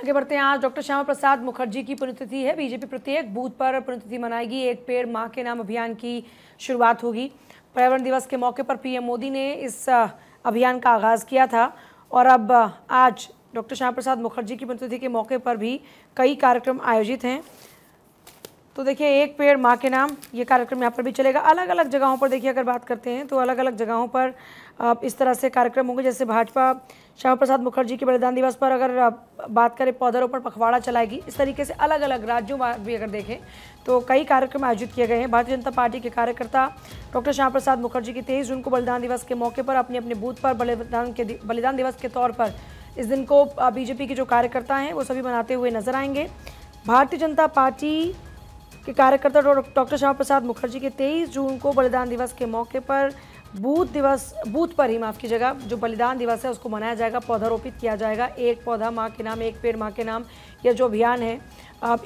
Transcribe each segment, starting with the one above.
आगे बढ़ते हैं। आज डॉक्टर श्यामा प्रसाद मुखर्जी की पुण्यतिथि है। बीजेपी प्रत्येक बूथ पर पुण्यतिथि मनाएगी। एक पेड़ माँ के नाम अभियान की शुरुआत होगी। पर्यावरण दिवस के मौके पर पीएम मोदी ने इस अभियान का आगाज़ किया था। और अब आज डॉक्टर श्यामा प्रसाद मुखर्जी की पुण्यतिथि के मौके पर भी कई कार्यक्रम आयोजित हैं। तो देखिए, एक पेड़ माँ के नाम, ये कार्यक्रम यहाँ पर भी चलेगा। अलग अलग जगहों पर देखिए, अगर बात करते हैं तो अलग अलग जगहों पर इस तरह से कार्यक्रम होंगे, जैसे भाजपा श्यामा प्रसाद मुखर्जी के बलिदान दिवस पर अगर बात करें, पौधारोपण पखवाड़ा चलाएगी। इस तरीके से अलग अलग राज्यों में भी अगर देखें तो कई कार्यक्रम आयोजित किए गए हैं। भारतीय जनता पार्टी के कार्यकर्ता डॉक्टर श्यामा प्रसाद मुखर्जी की तेईस जून को बलिदान दिवस के मौके पर अपने अपने बूथ पर बलिदान के बलिदान दिवस के तौर पर इस दिन को बीजेपी के जो कार्यकर्ता हैं, वो सभी मनाते हुए नज़र आएँगे। भारतीय जनता पार्टी के कार्यकर्ता डॉक्टर श्यामा प्रसाद मुखर्जी के 23 जून को बलिदान दिवस के मौके पर बूथ दिवस, बूथ पर ही, माफ़ कीजिएगा, जो बलिदान दिवस है, उसको मनाया जाएगा पौधारोपित किया जाएगा, एक पौधा, माँ के नाम, एक पेड़, माँ के नाम यह जो अभियान है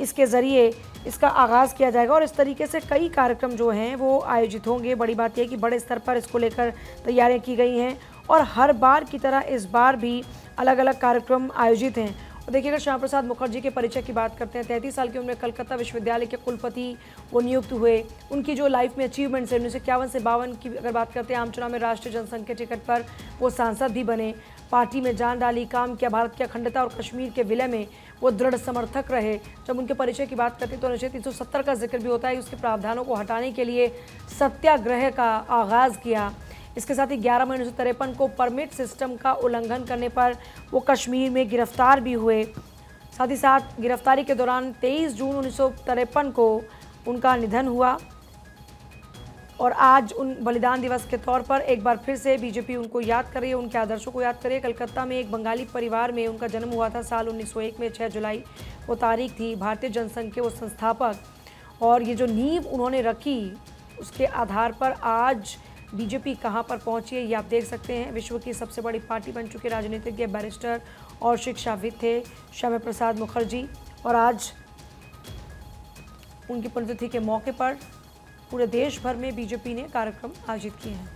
इसके ज़रिए इसका आगाज़ किया जाएगा, और इस तरीके से कई कार्यक्रम जो हैं, वो आयोजित होंगे। बड़ी बात यह कि बड़े स्तर पर इसको लेकर तैयारियाँ की गई हैं, और हर बार की तरह इस बार भी अलग अलग कार्यक्रम आयोजित हैं। और देखिए अगर श्याम प्रसाद मुखर्जी के परिचय की बात करते हैं। तैंतीस साल की उम्र में कलकत्ता विश्वविद्यालय के कुलपति वो नियुक्त हुए। उनकी जो लाइफ में अचीवमेंट्स है, उन्नीस सौ इक्यावन से बावन की अगर बात करते हैं आम चुनाव में राष्ट्रीय जनसंघ के टिकट पर वो सांसद भी बने। पार्टी में जान डाली, काम किया, भारत की अखंडता और कश्मीर के विलय में वो दृढ़ समर्थक रहे। जब उनके परिचय की बात करते हैं तो अनुच्छेद तीन का ज़िक्र भी होता है उसके प्रावधानों को हटाने के लिए सत्याग्रह का आगाज़ किया। इसके साथ ही ग्यारह मई उन्नीस सौ तिरपन को परमिट सिस्टम का उल्लंघन करने पर वो कश्मीर में गिरफ़्तार भी हुए। साथ ही साथ गिरफ्तारी के दौरान 23 जून उन्नीस सौ तिरपन को उनका निधन हुआ। और आज उन बलिदान दिवस के तौर पर एक बार फिर से बीजेपी उनको याद कर रही है, उनके आदर्शों को याद कर रही है। कलकत्ता में एक बंगाली परिवार में उनका जन्म हुआ था, साल 1901 में 6 जुलाई वो तारीख थी। भारतीय जनसंघ के वो संस्थापक। और ये जो नींव उन्होंने रखी, उसके आधार पर आज बीजेपी कहाँ पर पहुँची है, ये आप देख सकते हैं। विश्व की सबसे बड़ी पार्टी बन चुके राजनीतिज्ञ, बैरिस्टर और शिक्षाविद थे श्यामा प्रसाद मुखर्जी। और आज उनकी पुण्यतिथि के मौके पर पूरे देश भर में बीजेपी ने कार्यक्रम आयोजित किए हैं।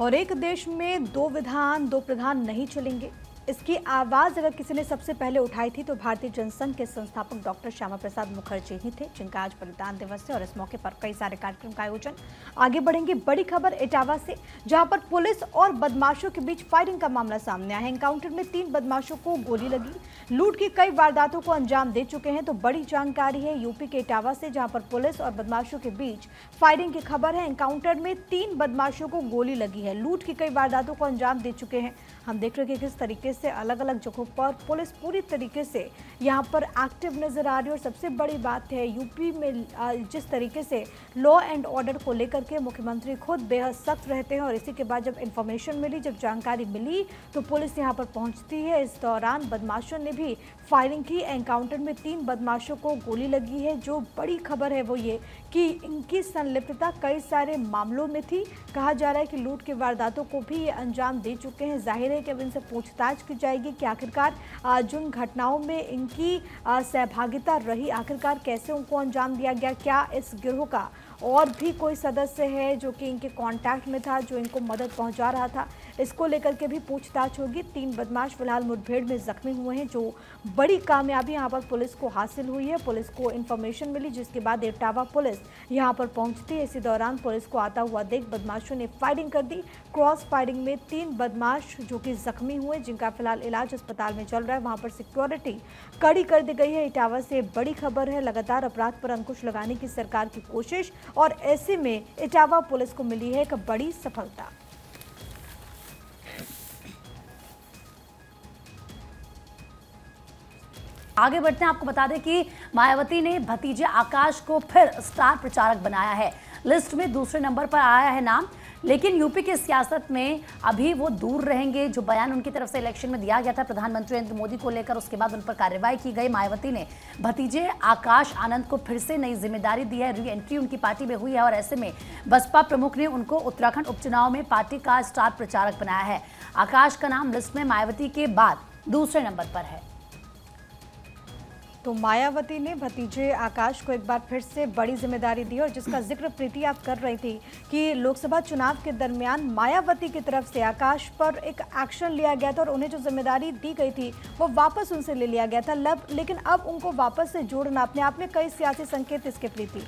और एक देश में दो विधान, दो प्रधान नहीं चलेंगे। इसकी आवाज़ अगर किसी ने सबसे पहले उठाई थी तो भारतीय जनसंघ के संस्थापक डॉक्टर श्यामा प्रसाद मुखर्जी ही थे, जिनका आज बलिदान दिवस है और इस मौके पर कई सारे कार्यक्रम का आयोजन। आगे बढ़ेंगे बड़ी खबर इटावा से, जहाँ पर पुलिस और बदमाशों के बीच फायरिंग का मामला सामने आया। एनकाउंटर में तीन बदमाशों को गोली लगी। लूट की कई वारदातों को अंजाम दे चुके हैं तो बड़ी जानकारी है यूपी के इटावा से, जहाँ पर पुलिस और बदमाशों के बीच फायरिंग की खबर है। एनकाउंटर में तीन बदमाशों को गोली लगी है। लूट की कई वारदातों को अंजाम दे चुके हैं। हम देख रहे हैं कि किस तरीके से अलग अलग जगहों पर पुलिस पूरी तरीके से यहाँ पर एक्टिव नज़र आ रही है। और सबसे बड़ी बात है यूपी में जिस तरीके से लॉ एंड ऑर्डर को लेकर के मुख्यमंत्री खुद बेहद सख्त रहते हैं। और इसी के बाद जब इन्फॉर्मेशन मिली, जब जानकारी मिली तो पुलिस यहाँ पर पहुँचती है। इस दौरान बदमाशों ने भी फायरिंग की। एनकाउंटर में तीन बदमाशों को गोली लगी है। जो बड़ी खबर है वो ये कि इनकी संलिप्तता कई सारे मामलों में थी। कहा जा रहा है कि लूट की वारदातों को भी ये अंजाम दे चुके हैं। ज़ाहिर है कि अब इनसे पूछताछ की जाएगी कि आखिरकार जिन घटनाओं में इनकी सहभागिता रही। आखिरकार कैसे उनको अंजाम दिया गया? क्या इस गिरोह का और भी कोई सदस्य है जो कि इनके कांटेक्ट में था, जो इनको मदद पहुँचा रहा था। इसको लेकर के भी पूछताछ होगी। तीन बदमाश फ़िलहाल मुठभेड़ में जख्मी हुए हैं, जो बड़ी कामयाबी यहाँ पर पुलिस को हासिल हुई है। पुलिस को इन्फॉर्मेशन मिली, जिसके बाद इटावा पुलिस यहाँ पर पहुँचती है। इसी दौरान पुलिस को आता हुआ देख बदमाशों ने फायरिंग कर दी। क्रॉस फायरिंग में तीन बदमाश जो कि जख्मी हुए, जिनका फ़िलहाल इलाज अस्पताल में चल रहा है। वहाँ पर सिक्योरिटी कड़ी कर दी गई है। इटावा से बड़ी खबर है, लगातार अपराध पर अंकुश लगाने की सरकार की कोशिश और ऐसे में इटावा पुलिस को मिली है एक बड़ी सफलता। आगे बढ़ते हैं, आपको बता दें कि मायावती ने भतीजे आकाश को फिर स्टार प्रचारक बनाया है। लिस्ट में दूसरे नंबर पर आया है नाम लेकिन यूपी की सियासत में अभी वो दूर रहेंगे, जो बयान उनकी तरफ़ से इलेक्शन में दिया गया था, प्रधानमंत्री नरेंद्र मोदी को लेकर, उसके बाद उन पर कार्रवाई की गई। मायावती ने भतीजे आकाश आनंद को फिर से नई ज़िम्मेदारी दी है। री एंट्री उनकी पार्टी में हुई है और ऐसे में बसपा प्रमुख ने उनको उत्तराखंड उपचुनाव में पार्टी का स्टार प्रचारक बनाया है। आकाश का नाम लिस्ट में मायावती के बाद दूसरे नंबर पर है। तो मायावती ने भतीजे आकाश को एक बार फिर से बड़ी ज़िम्मेदारी दी और जिसका ज़िक्र प्रीति आप कर रही थी कि लोकसभा चुनाव के दरमियान मायावती की तरफ़ से आकाश पर एक एक्शन लिया गया था और उन्हें जो ज़िम्मेदारी दी गई थी, वो वापस उनसे ले लिया गया था। लब, लेकिन अब उनको वापस से जोड़ना अपने आप में कई सियासी संकेत इसके प्रीति।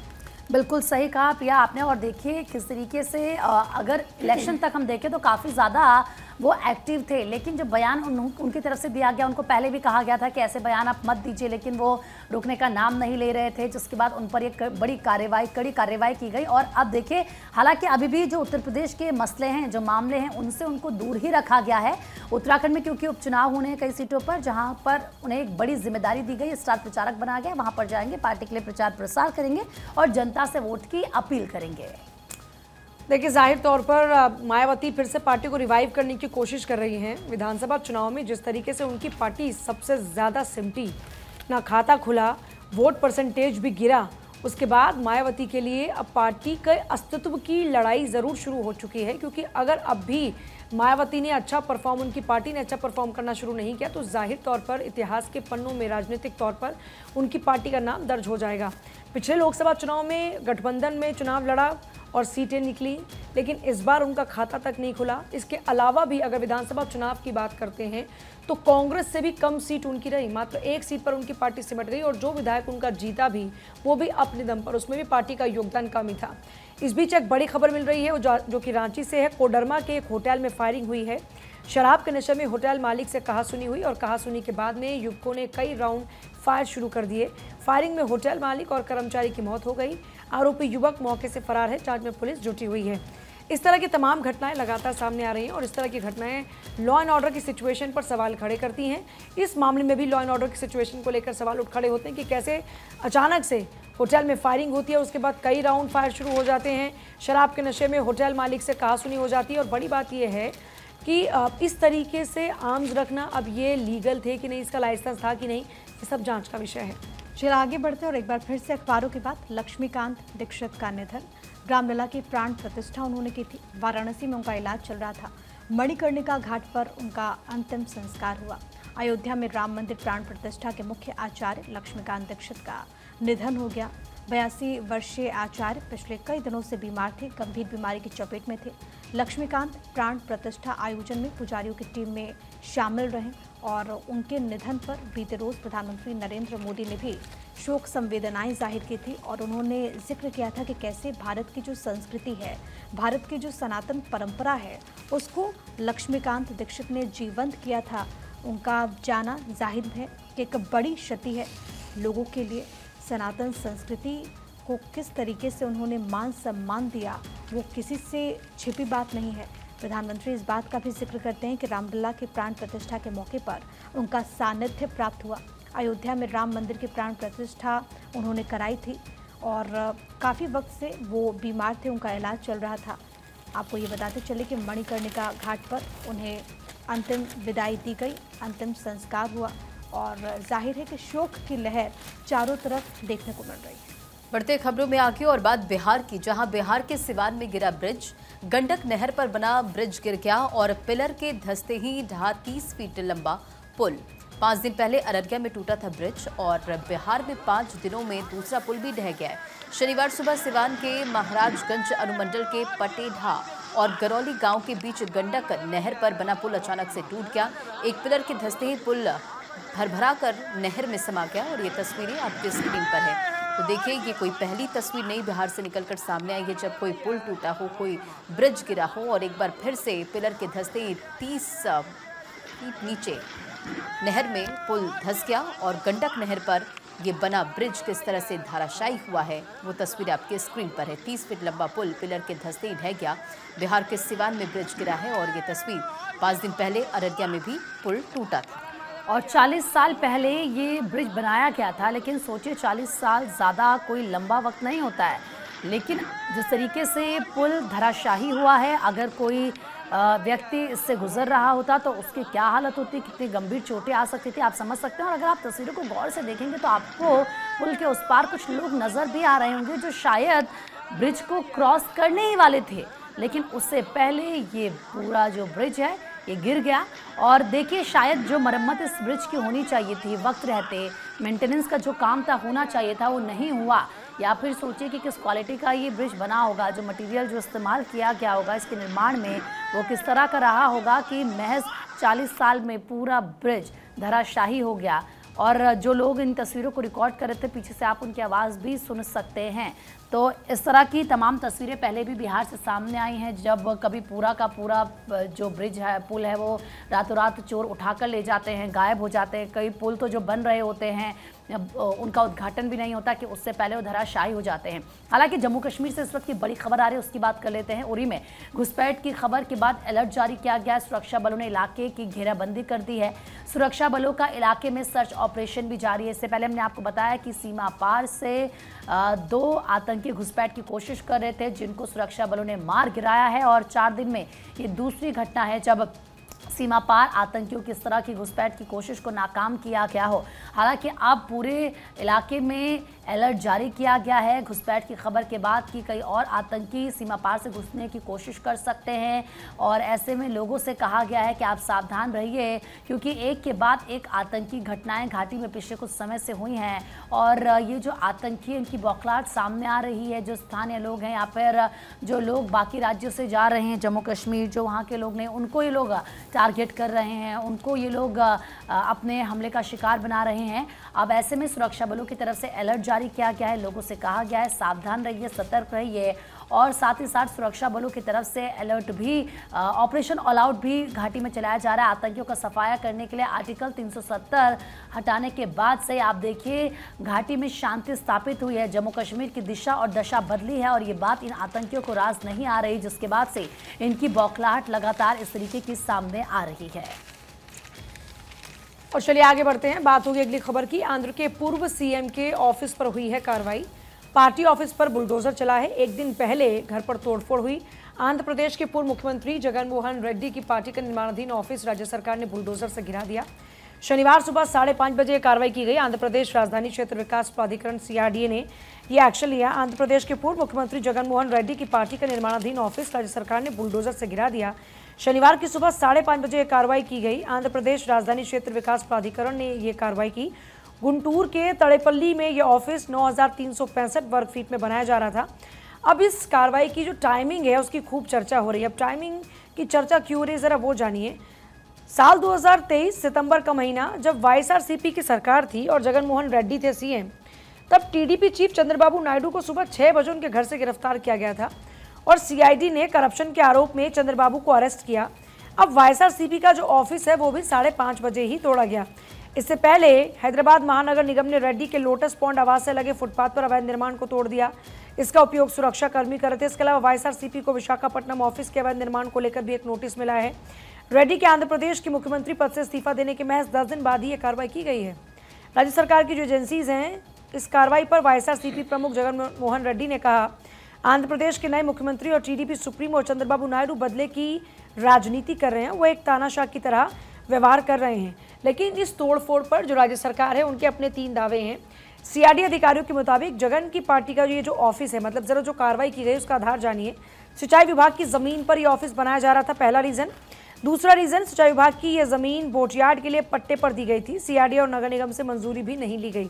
बिल्कुल सही कहा प्रिया आपने, और देखिए किस तरीके से अगर इलेक्शन तक हम देखें तो काफ़ी ज़्यादा वो एक्टिव थे लेकिन जो बयान उन, उनकी तरफ़ से दिया गया उनको पहले भी कहा गया था कि ऐसे बयान आप मत दीजिए लेकिन वो रुकने का नाम नहीं ले रहे थे जिसके बाद उन पर एक बड़ी कार्रवाई कड़ी कार्रवाई की गई। और अब देखिए हालाँकि अभी भी जो उत्तर प्रदेश के मसले हैं जो मामले हैं उनसे उनको दूर ही रखा गया है। उत्तराखंड में क्योंकि उपचुनाव होने हैं कई सीटों पर जहाँ पर उन्हें एक बड़ी ज़िम्मेदारी दी गई स्टार प्रचारक बनाया गया वहाँ पर जाएँगे पार्टी के लिए प्रचार प्रसार करेंगे और जनता से वोट की अपील करेंगे। देखिए, ज़ाहिर तौर पर मायावती फिर से पार्टी को रिवाइव करने की कोशिश कर रही हैं। विधानसभा चुनाव में जिस तरीके से उनकी पार्टी सबसे ज़्यादा सिमटी, ना खाता खुला, वोट परसेंटेज भी गिरा, उसके बाद मायावती के लिए अब पार्टी के अस्तित्व की लड़ाई ज़रूर शुरू हो चुकी है, क्योंकि अगर अब भी मायावती ने अच्छा परफॉर्म उनकी पार्टी ने अच्छा परफॉर्म करना शुरू नहीं किया तो ज़ाहिर तौर पर, इतिहास के पन्नों में, राजनीतिक तौर पर, उनकी पार्टी का नाम दर्ज हो जाएगा। पिछले लोकसभा चुनाव में गठबंधन में चुनाव लड़ा और सीटें निकली लेकिन इस बार उनका खाता तक नहीं खुला। इसके अलावा भी अगर विधानसभा चुनाव की बात करते हैं तो कांग्रेस से भी कम सीट उनकी रही। मात्र एक सीट पर उनकी पार्टी सिमट गई और जो विधायक उनका जीता भी वो भी अपने दम पर। उसमें भी पार्टी का योगदान कम ही था। इस बीच एक बड़ी खबर मिल रही है जो, जो कि रांची से है। कोडरमा के एक होटल में फायरिंग हुई है। शराब के नशे में होटल मालिक से कहा सुनी हुई और कहा सुनी के बाद में युवकों ने कई राउंड फायर शुरू कर दिए। फायरिंग में होटल मालिक और कर्मचारी की मौत हो गई। आरोपी युवक मौके से फरार है, जाँच में पुलिस जुटी हुई है। इस तरह की तमाम घटनाएँ लगातार सामने आ रही हैं और इस तरह की घटनाएँ लॉ एंड ऑर्डर की सिचुएशन पर सवाल खड़े करती हैं। इस मामले में भी लॉ एंड ऑर्डर की सिचुएशन को लेकर सवाल उठ खड़े होते हैं कि कैसे अचानक से होटल में फायरिंग होती है उसके बाद कई राउंड फायर शुरू हो जाते हैं। शराब के नशे में होटल मालिक से कहा सुनी हो जाती है और बड़ी बात यह है कि इस तरीके से आर्म्स रखना अब ये लीगल थे कि नहीं, इसका लाइसेंस था कि नहीं, ये सब जाँच का विषय है। चलिए आगे बढ़ते हैं और एक बार फिर से अखबारों के बाद लक्ष्मीकांत, दीक्षित का निधन। रामलला की प्राण प्रतिष्ठा उन्होंने की थी। वाराणसी में उनका इलाज चल रहा था। मणिकर्णिका घाट पर उनका अंतिम संस्कार हुआ। अयोध्या में राम मंदिर प्राण प्रतिष्ठा के मुख्य आचार्य लक्ष्मीकांत दीक्षित का निधन हो गया। बयासी वर्षीय आचार्य पिछले कई दिनों से बीमार थे, गंभीर बीमारी की चपेट में थे। लक्ष्मीकांत प्राण प्रतिष्ठा आयोजन में पुजारियों की टीम में शामिल रहे और उनके निधन पर बीते रोज प्रधानमंत्री नरेंद्र मोदी ने भी शोक संवेदनाएँ ज़ाहिर की थी और उन्होंने ज़िक्र किया था कि कैसे भारत की जो संस्कृति है, भारत की जो सनातन परंपरा है, उसको लक्ष्मीकांत दीक्षित ने जीवंत किया था। उनका जाना ज़ाहिर है कि एक बड़ी क्षति है लोगों के लिए। सनातन संस्कृति को किस तरीके से उन्होंने मान सम्मान दिया, वो किसी से छिपी बात नहीं है। प्रधानमंत्री इस बात का भी ज़िक्र करते हैं कि रामलला के प्राण प्रतिष्ठा के मौके पर उनका सानिध्य प्राप्त हुआ। अयोध्या में राम मंदिर की प्राण प्रतिष्ठा उन्होंने कराई थी और काफ़ी वक्त से वो बीमार थे, उनका इलाज चल रहा था। आपको ये बताते चले कि मणिकर्णिका घाट पर उन्हें अंतिम विदाई दी गई, अंतिम संस्कार हुआ। और ज़ाहिर है कि शोक की लहर चारों तरफ़ देखने को मिल रही है। बढ़ते खबरों में आगे और बात बिहार की, जहाँ बिहार के सिवान में गिरा ब्रिज, गंडक नहर पर बना ब्रिज गिर गया और पिलर के धसते ही ढहा तीस फीट लंबा पुल। पाँच दिन पहले अररिया में टूटा था ब्रिज और बिहार में पाँच दिनों में दूसरा पुल भी ढह गया है। शनिवार सुबह सिवान के महाराजगंज अनुमंडल के पटेढ़ा और गरौली गाँव के बीच गंडक नहर पर बना पुल अचानक से टूट गया। एक पिलर के धसते ही पुल भरभरा कर नहर में समा गया और ये तस्वीरें आपके स्क्रीन पर है। तो देखिए ये कोई पहली तस्वीर नहीं बिहार से निकलकर सामने आई है, जब कोई पुल टूटा हो, कोई ब्रिज गिरा हो और एक बार फिर से पिलर के धसते ही तीस, फीट नीचे नहर में पुल धस गया और गंडक नहर पर ये बना ब्रिज किस तरह से धाराशायी हुआ है, वो तस्वीर आपके स्क्रीन पर है। तीस फीट लंबा पुल पिलर के धसते ही ढह गया। बिहार के सिवान में ब्रिज गिरा है और ये तस्वीर पाँच दिन पहले अररिया में भी पुल टूटा था। और 40 साल पहले ये ब्रिज बनाया गया था, लेकिन सोचिए 40 साल ज़्यादा कोई लंबा वक्त नहीं होता है। लेकिन जिस तरीके से पुल धराशाही हुआ है, अगर कोई व्यक्ति इससे गुजर रहा होता तो उसकी क्या हालत होती, कितनी गंभीर चोटें आ सकती थी, आप समझ सकते हैं। और अगर आप तस्वीरों को गौर से देखेंगे तो आपको पुल के उस पार कुछ लोग नज़र भी आ रहे होंगे जो शायद ब्रिज को क्रॉस करने ही वाले थे। लेकिन उससे पहले ये पूरा जो ब्रिज है ये गिर गया। और देखिए, शायद जो मरम्मत इस ब्रिज की होनी चाहिए थी, वक्त रहते मेंटेनेंस का जो काम था, होना चाहिए था, वो नहीं हुआ। या फिर सोचिए कि किस क्वालिटी का ये ब्रिज बना होगा, जो मटेरियल जो इस्तेमाल किया गया होगा इसके निर्माण में, वो किस तरह का रहा होगा कि महज 40 साल में पूरा ब्रिज धराशाही हो गया। और जो लोग इन तस्वीरों को रिकॉर्ड कर रहे थे, पीछे से आप उनकी आवाज़ भी सुन सकते हैं। तो इस तरह की तमाम तस्वीरें पहले भी बिहार से सामने आई हैं, जब कभी पूरा का पूरा जो ब्रिज है, पुल है, वो रातों रात चोर उठाकर ले जाते हैं, गायब हो जाते हैं। कई पुल तो जो बन रहे होते हैं उनका उद्घाटन भी नहीं होता कि उससे पहले वो धराशाही हो जाते हैं। हालाँकि जम्मू कश्मीर से इस वक्त की बड़ी खबर आ रही है, उसकी बात कर लेते हैं। उरी में घुसपैठ की खबर के बाद अलर्ट जारी किया गया सुरक्षा बलों ने इलाके की घेराबंदी कर दी है। सुरक्षा बलों का इलाके में सर्च ऑपरेशन भी जारी है। इससे पहले हमने आपको बताया कि सीमा पार से दो आतंकी घुसपैठ की कोशिश कर रहे थे, जिनको सुरक्षा बलों ने मार गिराया है और चार दिन में ये दूसरी घटना है जब सीमा पार, आतंकियों की इस तरह की घुसपैठ की कोशिश को नाकाम किया गया हो? हालाँकि अब पूरे इलाके में अलर्ट जारी किया गया है। घुसपैठ की खबर के बाद कि कई और आतंकी सीमा पार से घुसने की कोशिश कर सकते हैं और ऐसे में लोगों से कहा गया है कि आप सावधान रहिए, क्योंकि एक के बाद एक आतंकी घटनाएँ घाटी में पिछले कुछ समय से हुई हैं। और ये जो आतंकी इनकी बौखलाहट सामने आ रही है। जो स्थानीय लोग हैं या फिर जो लोग बाकी राज्यों से जा रहे हैं, जम्मू कश्मीर, जो वहाँ के लोग ने उनको ये लोग टारगेट कर रहे हैं। उनको ये लोग अपने हमले का शिकार बना रहे हैं। अब ऐसे में सुरक्षा बलों की तरफ़ से अलर्ट जारी किया गया है, लोगों से कहा गया है, सावधान रहिए, सतर्क रहिए और साथ ही साथ सुरक्षा बलों की तरफ़ से अलर्ट भी ऑपरेशन ऑल आउट भी घाटी में चलाया जा रहा है। आतंकियों का सफाया करने के लिए आर्टिकल 370 हटाने के बाद से आप देखिए, घाटी में शांति स्थापित हुई है। जम्मू कश्मीर की दिशा और दशा बदली है और ये बात इन आतंकियों को राज नहीं आ रही, जिसके बाद से इनकी बौखलाहट लगातार इस तरीके की सामने आ रही है। और चलिए आगे बढ़ते हैं। बात होगी अगली खबर की। आंध्र के पूर्व सीएम के ऑफ़िस पर हुई है कार्रवाई। पार्टी ऑफ़िस पर बुलडोजर चला है। एक दिन पहले घर पर तोड़फोड़ हुई। आंध्र प्रदेश के पूर्व मुख्यमंत्री जगनमोहन रेड्डी की पार्टी का निर्माणाधीन ऑफ़िस राज्य सरकार ने बुलडोजर से गिरा दिया। शनिवार सुबह साढ़े पाँच बजे कार्रवाई की गई। आंध्र प्रदेश राजधानी क्षेत्र विकास प्राधिकरण सीआरडीए ने यह एक्शन लिया। आंध्र प्रदेश के पूर्व मुख्यमंत्री जगन मोहन रेड्डी की पार्टी का निर्माणाधीन ऑफ़िस राज्य सरकार ने बुलडोजर से गिरा दिया। शनिवार की सुबह साढ़े पाँच बजे कार्रवाई की गई। आंध्र प्रदेश राजधानी क्षेत्र विकास प्राधिकरण ने ये कार्रवाई की। गुंटूर के तड़ेपल्ली में ये ऑफ़िस नौ वर्ग फीट में बनाया जा रहा था। अब इस कार्रवाई की जो टाइमिंग है, उसकी खूब चर्चा हो रही है। अब टाइमिंग की चर्चा क्यों हो रही है, ज़रा वो जानिए। साल 2023 सितंबर का महीना, जब वाईएसआरसीपी की सरकार थी और जगनमोहन रेड्डी थे सीएम तब टीडीपी चीफ चंद्रबाबू नायडू को सुबह छः बजे उनके घर से गिरफ़्तार किया गया था और सीआईडी ने करप्शन के आरोप में चंद्रबाबू को अरेस्ट किया। अब वाईएसआरसीपी का जो ऑफ़िस है, वो भी साढ़े पाँच बजे ही तोड़ा गया। इससे पहले हैदराबाद महानगर निगम ने रेड्डी के लोटस पॉन्ड आवास से लगे फुटपाथ पर अवैध निर्माण को तोड़ दिया। इसका उपयोग सुरक्षा कर्मी कर रहे थे। इसके अलावा वाईएसआरसीपी को विशाखापट्टनम ऑफ़िस के अवैध निर्माण को लेकर भी एक नोटिस मिला है। रेड्डी के आंध्र प्रदेश के मुख्यमंत्री पद से इस्तीफा देने के महज दस दिन बाद ही यह कार्रवाई की गई है। राज्य सरकार की जो एजेंसीज हैं, इस कार्रवाई पर वाईएसआरसीपी प्रमुख जगन मोहन रेड्डी ने कहा, आंध्र प्रदेश के नए मुख्यमंत्री और टीडीपी सुप्रीमो चंद्रबाबू नायडू बदले की राजनीति कर रहे हैं। वो एक तानाशाह की तरह व्यवहार कर रहे हैं। लेकिन इस तोड़फोड़ पर जो राज्य सरकार है, उनके अपने तीन दावे हैं। सीआरडी अधिकारियों के मुताबिक जगन की पार्टी का ये जो ऑफ़िस है मतलब जरा जो कार्रवाई की गई उसका आधार जानिए। सिंचाई विभाग की ज़मीन पर यह ऑफ़िस बनाया जा रहा था, पहला रीज़न। दूसरा रीज़न, सिंचाई विभाग की यह ज़मीन बोटयार्ड के लिए पट्टे पर दी गई थी। सीआरडी और नगर निगम से मंजूरी भी नहीं ली गई।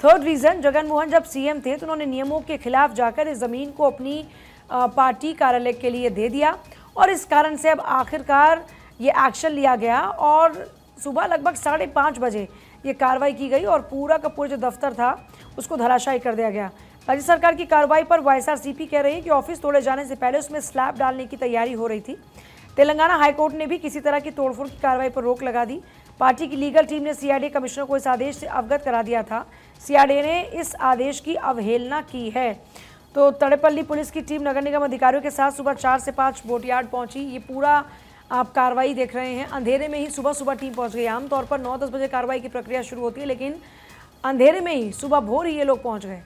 थर्ड रीज़न, जगन मोहन जब सीएम थे तो उन्होंने नियमों के खिलाफ जाकर इस ज़मीन को अपनी पार्टी कार्यालय के लिए दे दिया। और इस कारण से अब आखिरकार ये एक्शन लिया गया और सुबह लगभग साढ़े पाँच बजे ये कार्रवाई की गई और पूरा का पूरा जो दफ्तर था, उसको धराशायी कर दिया गया। राज्य सरकार की कार्रवाई पर वाईएसआरसीपी कह रही है कि ऑफ़िस तोड़े जाने से पहले उसमें स्लैब डालने की तैयारी हो रही थी। तेलंगाना हाईकोर्ट ने भी किसी तरह की तोड़फोड़ की कार्रवाई पर रोक लगा दी। पार्टी की लीगल टीम ने सीआईडी कमिश्नर को इस आदेश से अवगत करा दिया था। सीआईडी ने इस आदेश की अवहेलना की है। तो तड़ेपल्ली पुलिस की टीम नगर निगम अधिकारियों के साथ सुबह चार से पाँच बोटयार्ड पहुँची। ये पूरा आप कार्रवाई देख रहे हैं। अंधेरे में ही सुबह सुबह टीम पहुँच गई। आमतौर पर नौ दस बजे कार्रवाई की प्रक्रिया शुरू होती है, लेकिन अंधेरे में ही सुबह भोर ही ये लोग पहुँच गए।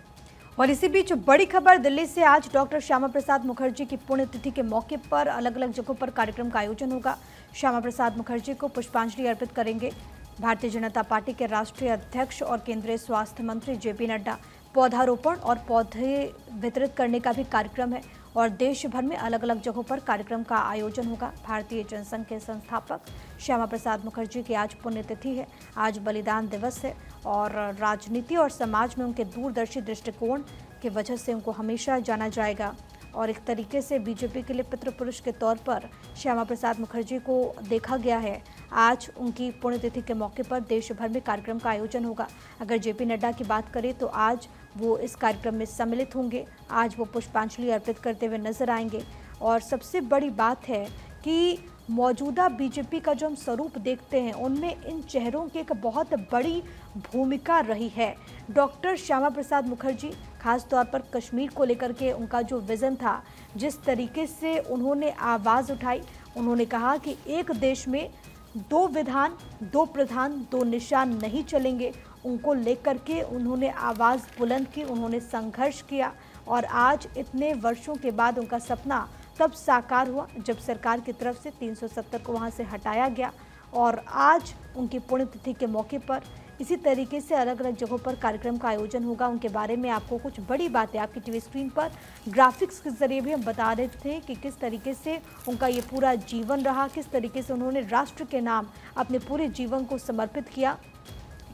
और इसी बीच बड़ी खबर, दिल्ली से आज डॉक्टर श्यामा प्रसाद मुखर्जी की पुण्यतिथि के मौके पर अलग अलग जगहों पर कार्यक्रम का आयोजन होगा। श्यामा प्रसाद मुखर्जी को पुष्पांजलि अर्पित करेंगे। भारतीय जनता पार्टी के राष्ट्रीय अध्यक्ष और केंद्रीय स्वास्थ्य मंत्री जेपी नड्डा, पौधारोपण और पौधे वितरित करने का भी कार्यक्रम है। और देश भर में अलग अलग जगहों पर कार्यक्रम का आयोजन होगा। भारतीय जनसंघ के संस्थापक श्यामा प्रसाद मुखर्जी की आज पुण्यतिथि है। आज बलिदान दिवस है और राजनीति और समाज में उनके दूरदर्शी दृष्टिकोण की वजह से उनको हमेशा जाना जाएगा। और एक तरीके से बीजेपी के लिए पितृपुरुष के तौर पर श्यामा प्रसाद मुखर्जी को देखा गया है। आज उनकी पुण्यतिथि के मौके पर देश भर में कार्यक्रम का आयोजन होगा। अगर जेपी नड्डा की बात करें तो आज वो इस कार्यक्रम में सम्मिलित होंगे। आज वो पुष्पांजलि अर्पित करते हुए नज़र आएँगे। और सबसे बड़ी बात है कि मौजूदा बीजेपी का जो हम स्वरूप देखते हैं, उनमें इन चेहरों की एक बहुत बड़ी भूमिका रही है। डॉक्टर श्यामा प्रसाद मुखर्जी, खास तौर पर कश्मीर को लेकर के उनका जो विज़न था, जिस तरीके से उन्होंने आवाज़ उठाई, उन्होंने कहा कि एक देश में दो विधान, दो प्रधान, दो निशान नहीं चलेंगे। उनको लेकर के उन्होंने आवाज़ बुलंद की, उन्होंने संघर्ष किया और आज इतने वर्षों के बाद उनका सपना तब साकार हुआ जब सरकार की तरफ़ से 370 को वहाँ से हटाया गया और आज उनकी पुण्यतिथि के मौके पर इसी तरीके से अलग अलग जगहों पर कार्यक्रम का आयोजन होगा। उनके बारे में आपको कुछ बड़ी बातें आपकी टीवी स्क्रीन पर ग्राफिक्स के ज़रिए भी हम बता रहे थे कि किस तरीके से उनका ये पूरा जीवन रहा, किस तरीके से उन्होंने राष्ट्र के नाम अपने पूरे जीवन को समर्पित किया।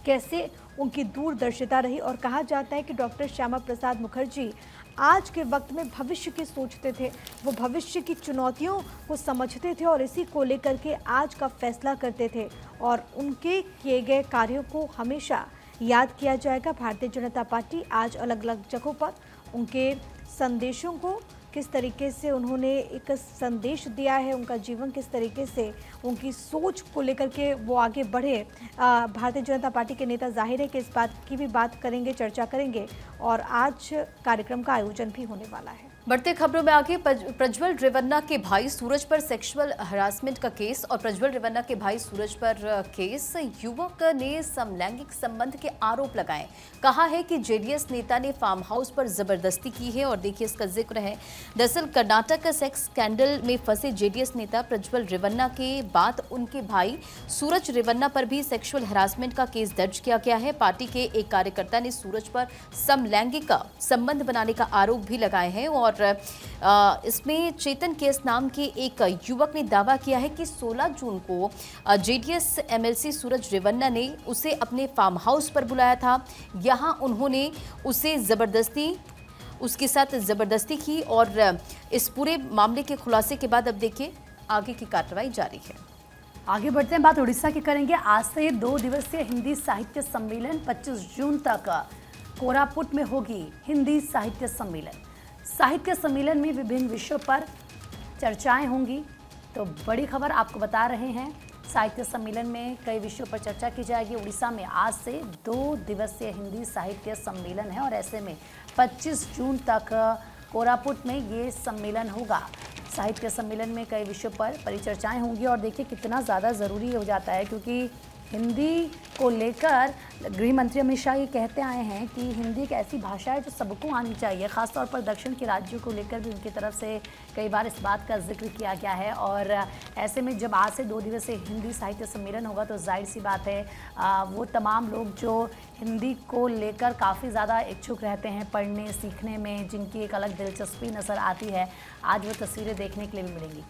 कैसे उनकी दूरदर्शिता रही और कहा जाता है कि डॉक्टर श्यामा प्रसाद मुखर्जी आज के वक्त में भविष्य की सोचते थे। वो भविष्य की चुनौतियों को समझते थे और इसी को लेकर के आज का फैसला करते थे और उनके किए गए कार्यों को हमेशा याद किया जाएगा। भारतीय जनता पार्टी आज अलग अलग जगहों पर उनके संदेशों को किस तरीके से उन्होंने एक संदेश दिया है, उनका जीवन किस तरीके से, उनकी सोच को लेकर के वो आगे बढ़े। भारतीय जनता पार्टी के नेता ज़ाहिर है कि इस बात की भी बात करेंगे, चर्चा करेंगे और आज कार्यक्रम का आयोजन भी होने वाला है। बढ़ते खबरों में आगे प्रज्वल रेवन्ना के भाई सूरज पर सेक्सुअल हरासमेंट का केस और प्रज्वल रेवन्ना के भाई सूरज पर केस। युवक ने समलैंगिक संबंध के आरोप लगाए। कहा है कि जेडीएस नेता ने फार्म हाउस पर ज़बरदस्ती की है और देखिए इसका ज़िक्र है। दरअसल कर्नाटक का सेक्स स्कैंडल में फंसे जेडीएस नेता प्रज्वल रेवन्ना के बाद उनके भाई सूरज रेवन्ना पर भी सेक्सुअल हरासमेंट का केस दर्ज किया गया है। पार्टी के एक कार्यकर्ता ने सूरज पर समलैंगिक, संबंध बनाने का आरोप भी लगाए हैं और और इसमें चेतन केस नाम के एक युवक ने दावा किया है कि 16 जून को जेडीएस एमएलसी सूरज रेवन्ना ने उसे अपने फार्म हाउस पर बुलाया था। यहाँ उन्होंने उसे ज़बरदस्ती, उसके साथ ज़बरदस्ती की और, इस पूरे मामले के खुलासे के बाद अब देखिए, आगे की कार्रवाई जारी है। आगे बढ़ते हैं, बात उड़ीसा की करेंगे। आज से दो दिवसीय हिंदी साहित्य सम्मेलन 25 जून तक कोरापुट में होगी हिंदी साहित्य सम्मेलन। साहित्य सम्मेलन में विभिन्न विषयों पर चर्चाएँ होंगी। तो बड़ी खबर आपको बता रहे हैं, साहित्य सम्मेलन में कई विषयों पर चर्चा की जाएगी। उड़ीसा में आज से दो दिवसीय हिंदी साहित्य सम्मेलन है और ऐसे में 25 जून तक कोरापुट में ये सम्मेलन होगा। साहित्य सम्मेलन में कई विषयों पर परिचर्चाएँ होंगी और देखिए कितना ज़्यादा ज़रूरी हो जाता है क्योंकि हिंदी को लेकर गृह मंत्री अमित शाह ये कहते आए हैं कि हिंदी एक ऐसी भाषा है जो सबको आनी चाहिए, ख़ासतौर पर दक्षिण के राज्यों को लेकर भी उनकी तरफ़ से कई बार इस बात का ज़िक्र किया गया है। और ऐसे में जब आज से दो दिवसीय हिंदी साहित्य सम्मेलन होगा तो ज़ाहिर सी बात है वो तमाम लोग जो हिंदी को लेकर काफ़ी ज़्यादा इच्छुक रहते हैं पढ़ने, सीखने में, जिनकी एक अलग दिलचस्पी नज़र आती है, आज वो तस्वीरें देखने के लिए भी मिलेंगी।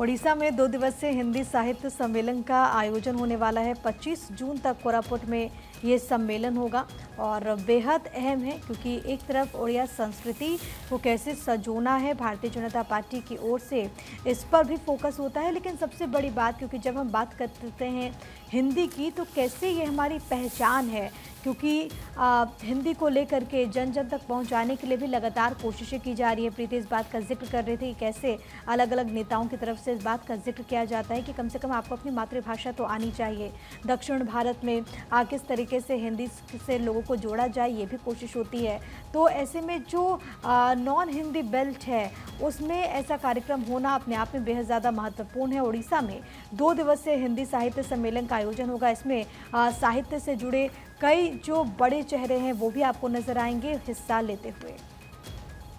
ओडिशा में दो दिवसीय हिंदी साहित्य सम्मेलन का आयोजन होने वाला है। 25 जून तक कोरापुट में ये सम्मेलन होगा और बेहद अहम है क्योंकि एक तरफ़ ओडिया संस्कृति को कैसे सजोना है, भारतीय जनता पार्टी की ओर से इस पर भी फोकस होता है। लेकिन सबसे बड़ी बात, क्योंकि जब हम बात करते हैं हिंदी की तो कैसे ये हमारी पहचान है? क्योंकि आ, हिंदी को लेकर के जन जन तक पहुँचाने के लिए भी लगातार कोशिशें की जा रही है। प्रीति इस बात का ज़िक्र कर रहे थे कि कैसे अलग अलग नेताओं की तरफ़ से इस बात का ज़िक्र किया जाता है कि कम से कम आपको अपनी मातृभाषा तो आनी चाहिए। दक्षिण भारत में आ, किस तरीके से हिंदी से लोगों को जोड़ा जाए ये भी कोशिश होती है। तो ऐसे में जो नॉन हिंदी बेल्ट है उसमें ऐसा कार्यक्रम होना अपने आप में बेहद ज़्यादा महत्वपूर्ण है। उड़ीसा में दो दिवसीय हिंदी साहित्य सम्मेलन का आयोजन होगा। इसमें साहित्य से जुड़े कई जो बड़े चेहरे हैं वो भी आपको नज़र आएँगे हिस्सा लेते हुए।